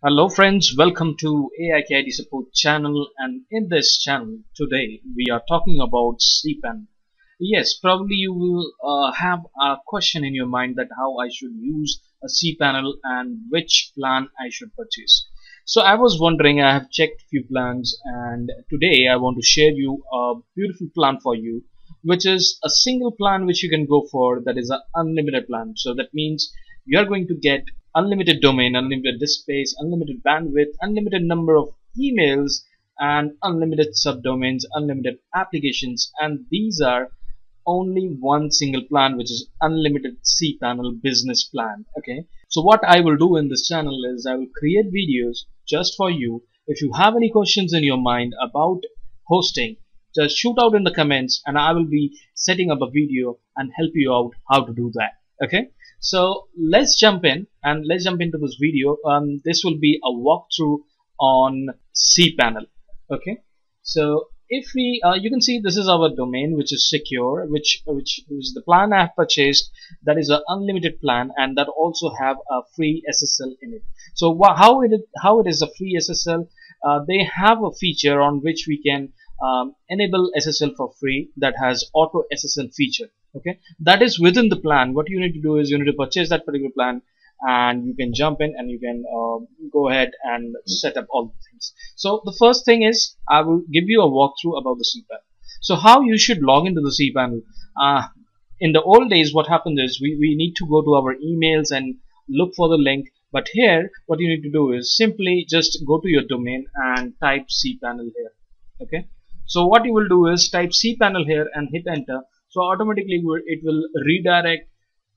Hello friends, welcome to AIKIT support channel and in this channel today we are talking about cPanel. Yes, probably you will uh, have a question in your mind that how I should use a cPanel and which plan I should purchase. So I was wondering, I have checked few plans and today I want to share you a beautiful plan for you which is a single plan which you can go for that is an unlimited plan. So that means you are going to get unlimited domain, unlimited disk space, unlimited bandwidth, unlimited number of emails, and unlimited subdomains, unlimited applications, and these are only one single plan which is unlimited cPanel business plan okay? So what I will do in this channel is I will create videos just for you. If you have any questions in your mind about hosting just shoot out in the comments and I will be setting up a video and help you out how to do that okay so let's jump in and let's jump into this video. Um, this will be a walkthrough on cPanel okay? So if we uh, you can see this is our domain which is secure which which is the plan I have purchased. That is an unlimited plan and that also have a free SSL in it. So how it how it is a free SSL uh, they have a feature on which we can um, enable SSL for free that has auto SSL feature okay? That is within the plan. What you need to do is you need to purchase that particular plan and you can jump in and you can uh, go ahead and set up all the things. So the first thing is I will give you a walkthrough about the cPanel so how you should log into the cPanel uh, in the old days what happened is we, we need to go to our emails and look for the link. But here what you need to do is simply just go to your domain and type cPanel here. Okay? So what you will do is type cPanel here and hit enter so automatically it will redirect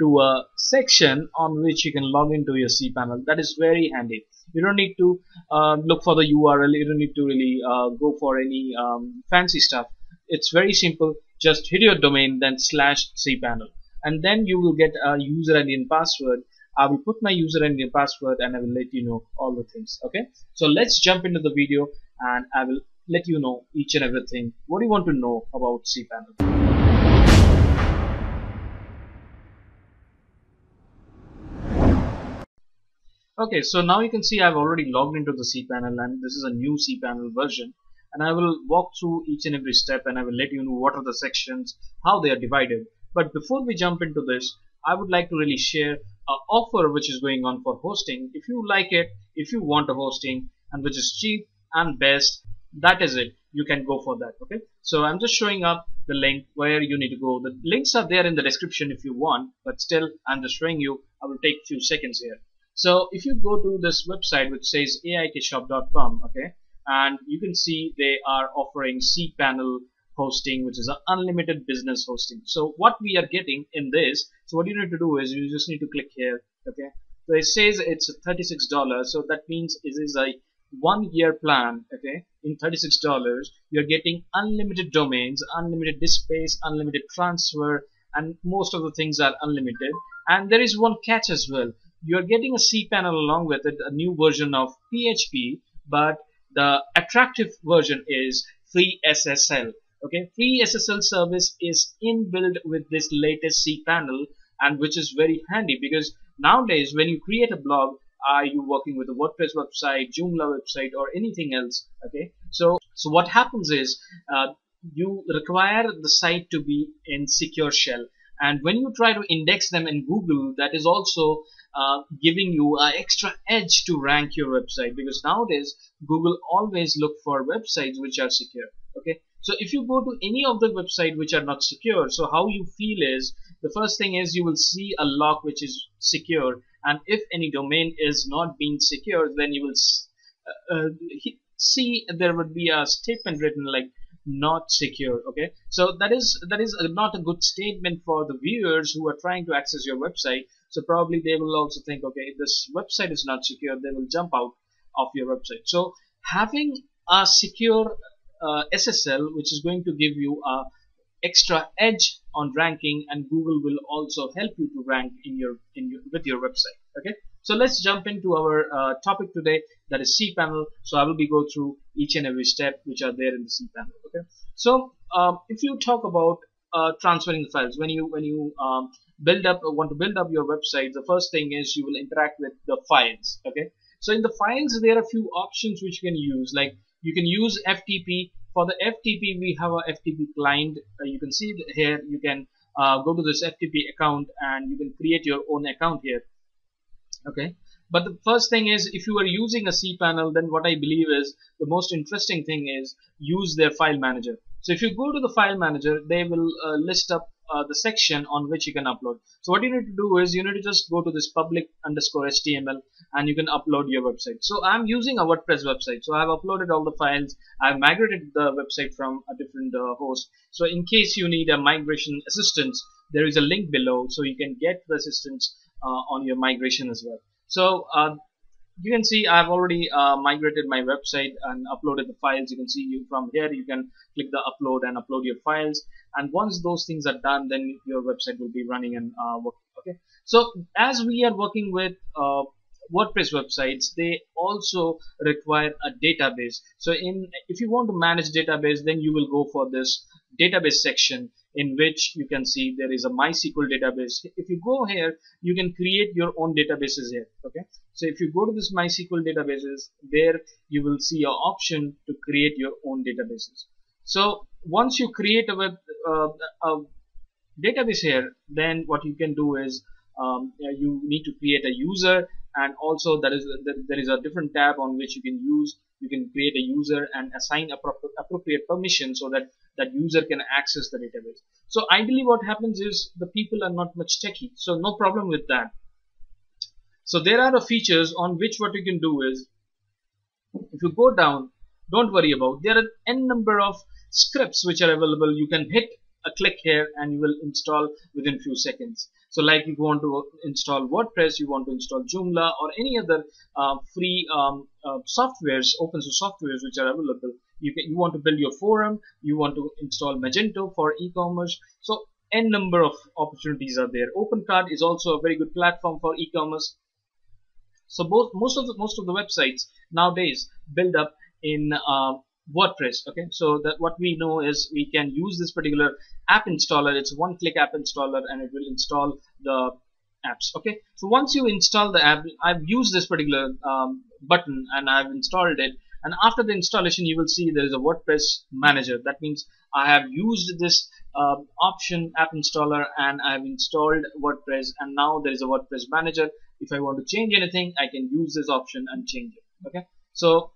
to a section on which you can log into your cPanel that is very handy. You don't need to uh, look for the URL you don't need to really uh, go for any um, fancy stuff. It's very simple. Just hit your domain then slash cPanel and then you will get a user ID and password. I will put my user and password and I will let you know all the things. Okay? So let's jump into the video and I will let you know each and everything. What do you want to know about cPanel Okay, so now you can see I've already logged into the cPanel and this is a new cPanel version and I will walk through each and every step and I will let you know what are the sections, how they are divided. But before we jump into this, I would like to really share an offer which is going on for hosting. If you like it, if you want a hosting and which is cheap and best, that is it. You can go for that. Okay. So I'm just showing up the link where you need to go. The links are there in the description if you want, but still I'm just showing you. I will take a few seconds here. So if you go to this website which says aikshop.com, okay, and you can see they are offering cPanel hosting, which is an unlimited business hosting. So what we are getting in this, so what you need to do is you just need to click here, okay. So it says it's $36, so that means it is a one year plan, okay. In $36, you're getting unlimited domains, unlimited disk space, unlimited transfer, and most of the things are unlimited. And there is one catch as well you're getting a cPanel along with it, a new version of PHP, but the attractive version is free SSL. Okay, free SSL service is inbuilt with this latest cPanel, and which is very handy because nowadays when you create a blog, are you working with a WordPress website, Joomla website, or anything else? Okay, so so what happens is uh, you require the site to be in secure shell, and when you try to index them in Google, that is also uh, giving you an extra edge to rank your website. Because nowadays Google always look for websites which are secure. Okay? So if you go to any of the website which are not secure so how you feel is the first thing is you will see a lock which is secure. And if any domain is not being secure then you will uh, uh, see there would be a statement written like not secure okay? So that is that is not a good statement for the viewers who are trying to access your website. So probably they will also think okay this website is not secure they will jump out of your website. So having a secure uh, SSL which is going to give you a extra edge on ranking and Google will also help you to rank in your in your with your website okay so let's jump into our uh, topic today that is cPanel. So I will be go through each and every step which are there in the cPanel. Okay. So um, if you talk about uh, transferring the files, when you when you um, build up want to build up your website, the first thing is you will interact with the files. Okay. so in the files there are a few options which you can use like you can use FTP for the FTP we have a FTP client uh, you can see here you can uh, go to this FTP account and you can create your own account here okay? But the first thing is if you are using a cPanel then what I believe is the most interesting thing is use their file manager. So if you go to the file manager they will uh, list up uh, the section on which you can upload. So what you need to do is you need to just go to this public underscore HTML and you can upload your website. So I'm using a WordPress website. So I've uploaded all the files. I've migrated the website from a different uh, host. So in case you need a migration assistance there is a link below so you can get the assistance on your migration as well so uh, you can see I've already uh, migrated my website and uploaded the files. You can see you from here you can click the upload and upload your files. And once those things are done, then your website will be running and uh, working. Okay. So as we are working with uh, WordPress websites, they also require a database. So in if you want to manage database, then you will go for this database section in which you can see there is a MySQL database. If you go here, you can create your own databases here. Okay. So if you go to this MySQL databases, there you will see an option to create your own databases. So once you create a web uh, a database here, then what you can do is um, you need to create a user and also there is there is a different tab on which you can use you can create a user and assign appropriate permission so that that user can access the database. So ideally what happens is the people are not much techy. So no problem with that. So there are the features on which what you can do is if you go down, don't worry about there are n number of scripts which are available. You can hit a click here and you will install within few seconds. So like if you want to install WordPress, you want to install Joomla or any other uh, free um, uh, softwares, open source softwares which are available. You, can, you want to build your forum, you want to install Magento for e-commerce. So n number of opportunities are there. OpenCart is also a very good platform for e-commerce. So both most of the most of the websites nowadays build up in uh, WordPress. Okay, so that what we know is we can use this particular app installer. It's one click app installer and it will install the apps. Okay, so once you install the app, I've used this particular um, button and I've installed it. And after the installation, you will see there is a WordPress manager. That means I have used this uh, option app installer and I have installed WordPress and now there is a WordPress manager. If I want to change anything, I can use this option and change it. Okay, so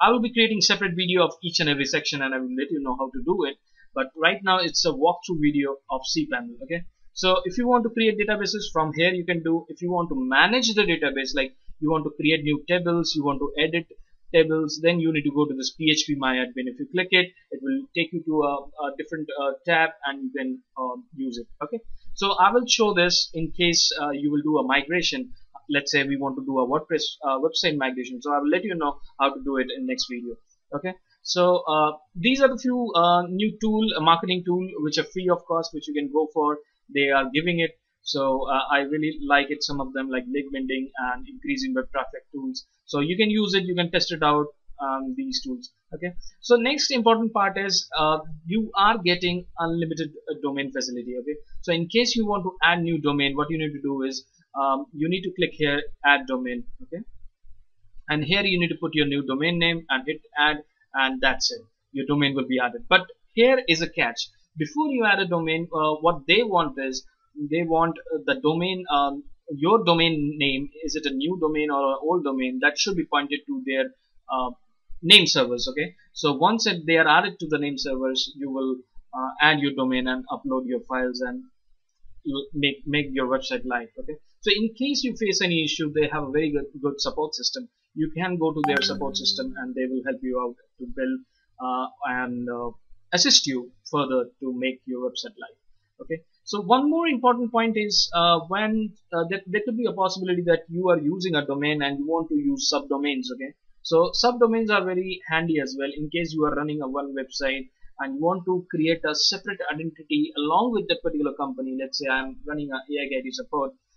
I will be creating separate video of each and every section and I will let you know how to do it. But right now it's a walkthrough video of cPanel. Okay. So if you want to create databases from here you can do. If you want to manage the database like you want to create new tables, you want to edit tables, then you need to go to this phpMyAdmin. If you click it, it will take you to a, a different uh, tab and you can uh, use it. Okay. So I will show this in case uh, you will do a migration let's say we want to do a WordPress uh, website migration. So I will let you know how to do it in next video. Okay. So uh, these are the few uh, new tool, marketing tool, which are free of cost, which you can go for. They are giving it. So uh, I really like it. Some of them like link building and increasing web traffic tools. So you can use it. You can test it out. Um, these tools. Okay. So next important part is uh, you are getting unlimited uh, domain facility. Okay. So in case you want to add new domain, what you need to do is um, you need to click here add domain okay? And here you need to put your new domain name and hit add and that's it. Your domain will be added. But here is a catch. Before you add a domain uh, what they want is they want uh, the domain um, your domain name. Is it a new domain or an old domain? That should be pointed to their uh, name servers okay? So once it, they are added to the name servers you will uh, add your domain and upload your files and make make your website live okay so in case you face any issue they have a very good, good support system. You can go to their support system and they will help you out to build uh, and uh, assist you further to make your website live. Okay? So one more important point is uh, when uh, there, there could be a possibility that you are using a domain and you want to use subdomains okay? So subdomains are very handy as well in case you are running a one website and you want to create a separate identity along with that particular company. Let's say I'm running a AIKIT support. uh,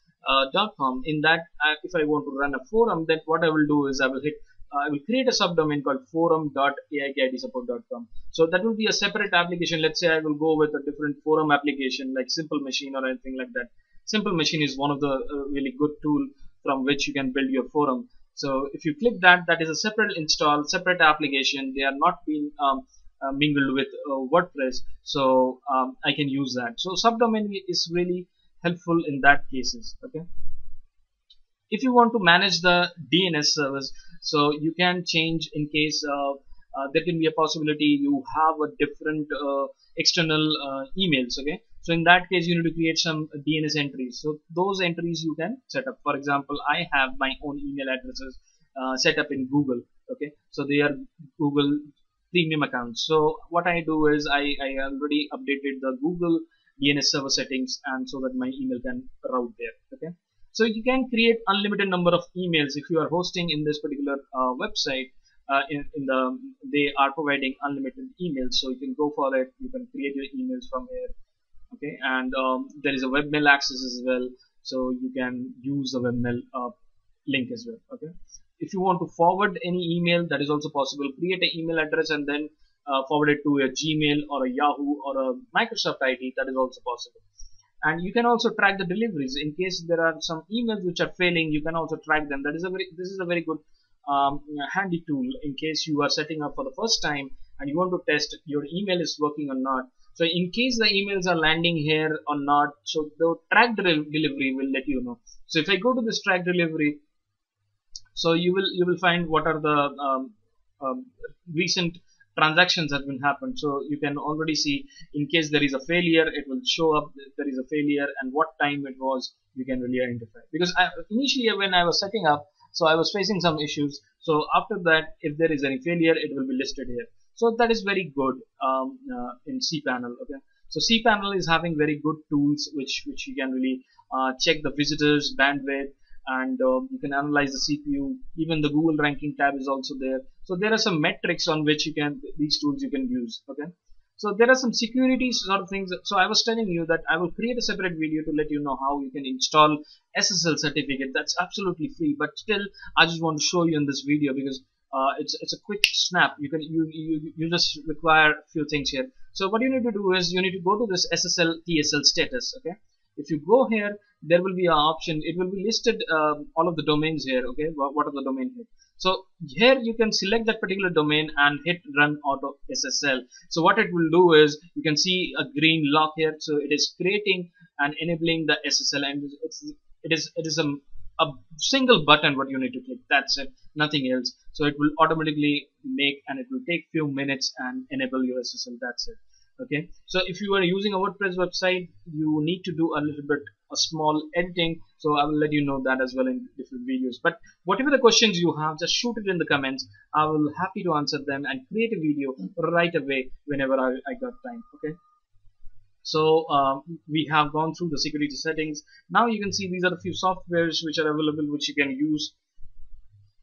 .com. In that uh, if I want to run a forum then what I will do is I will hit uh, I will create a subdomain called forum.aikitsupportcom so that will be a separate application. Let's say I will go with a different forum application like simple machine or anything like that. Simple machine is one of the uh, really good tool from which you can build your forum. So if you click that that is a separate install separate application. They are not being um, uh, mingled with uh, WordPress. So um, I can use that. So subdomain is really helpful in that cases okay? If you want to manage the DNS service so you can change in case uh, uh, there can be a possibility you have a different uh, external uh, emails okay? So in that case you need to create some DNS entries. So those entries you can set up. For example I have my own email addresses uh, set up in Google okay? So they are Google premium accounts. So what I do is I, I already updated the Google DNS server settings and so that my email can route there okay? So you can create unlimited number of emails if you are hosting in this particular uh, website uh, in, in, the they are providing unlimited emails. So you can go for it you can create your emails from here okay? And um, there is a webmail access as well. So you can use the webmail uh, link as well okay? If you want to forward any email that is also possible. Create an email address and then uh, forward it to a gmail or a yahoo or a microsoft id that is also possible. And you can also track the deliveries. In case there are some emails which are failing you can also track them. That is a very this is a very good um, handy tool in case you are setting up for the first time and you want to test your email is working or not. So in case the emails are landing here or not so the track delivery will let you know. So if I go to this track delivery so you will you will find what are the um, um, recent transactions that will happen. So you can already see in case there is a failure it will show up there is a failure and what time it was you can really identify. Because I, initially when I was setting up so I was facing some issues. So after that if there is any failure it will be listed here. So that is very good um, uh, in cPanel okay? So cPanel is having very good tools which which you can really uh, check the visitors bandwidth and uh, you can analyze the CPU even the Google ranking tab is also there. So there are some metrics on which you can these tools you can use okay? So there are some security sort of things so I was telling you that I will create a separate video to let you know how you can install SSL certificate. That's absolutely free but still I just want to show you in this video because uh, it's it's a quick snap. You can you, you you just require a few things here. So what you need to do is you need to go to this SSL TSL status okay if you go here there will be an option it will be listed um, all of the domains here okay? What are the domain here? So here you can select that particular domain and hit run auto SSL so what it will do is you can see a green lock here. So it is creating and enabling the SSL and it's, it is it is a, a single button what you need to click. That's it nothing else. So it will automatically make and it will take few minutes and enable your SSL that's it okay. So if you are using a WordPress website you need to do a little bit a small editing. So I will let you know that as well in different videos. But whatever the questions you have just shoot it in the comments. I will happy to answer them and create a video right away whenever I, I got time. Okay. So um, we have gone through the security settings. Now you can see these are a few softwares which are available which you can use.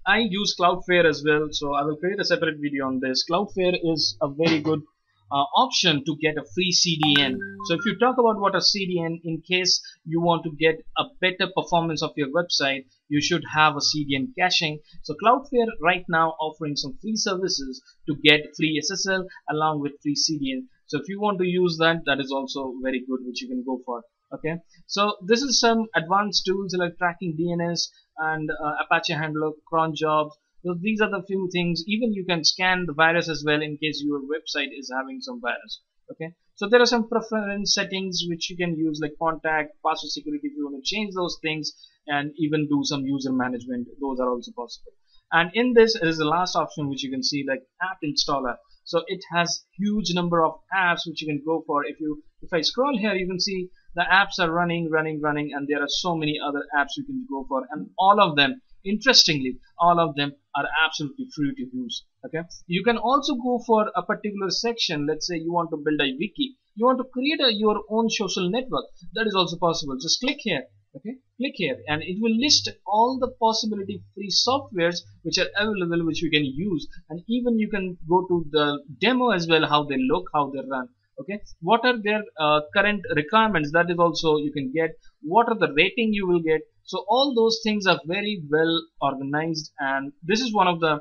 I use Cloudflare as well so I will create a separate video on this. Cloudflare is a very good uh, option to get a free CDN. So if you talk about what a CDN, in case you want to get a better performance of your website, you should have a CDN caching. So Cloudflare right now offering some free services to get free SSL along with free CDN. So if you want to use that, that is also very good, which you can go for. Okay, so this is some advanced tools like tracking DNS and uh, Apache Handler, cron jobs, so these are the few things. Even you can scan the virus as well in case your website is having some virus. Okay. So there are some preference settings which you can use like contact, password security if you want to change those things and even do some user management. Those are also possible. And in this is the last option which you can see like app installer. So it has huge number of apps which you can go for. If you if I scroll here, you can see the apps are running, running, running, and there are so many other apps you can go for, and all of them interestingly all of them are absolutely free to use okay? You can also go for a particular section. Let's say you want to build a wiki. You want to create a, your own social network. That is also possible. Just click here okay? Click here and it will list all the possibility free softwares which are available which you can use. And even you can go to the demo as well how they look how they run okay? What are their uh, current requirements? That is also you can get. What are the rating you will get so all those things are very well organized and this is one of the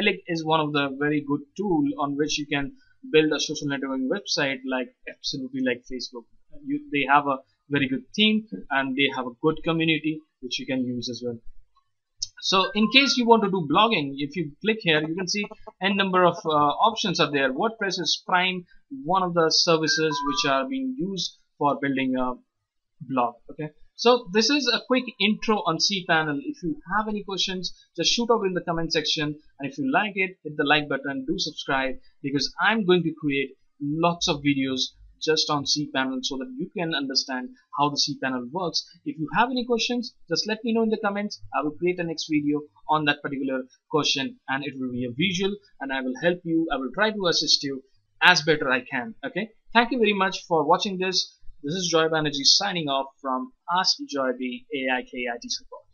Elgg is one of the very good tool on which you can build a social networking website like absolutely like Facebook. You, they have a very good theme and they have a good community which you can use as well. So in case you want to do blogging if you click here you can see n number of uh, options are there. WordPress is prime one of the services which are being used for building a blog okay so this is a quick intro on cPanel if you have any questions just shoot out in the comment section and if you like it hit the like button do subscribe because I'm going to create lots of videos just on cPanel so that you can understand how the cPanel works. If you have any questions, just let me know in the comments. I will create a next video on that particular question and it will be a visual and I will help you. I will try to assist you as better I can. Okay. Thank you very much for watching this. This is Joy Banerjee signing off from Ask Joy B Support.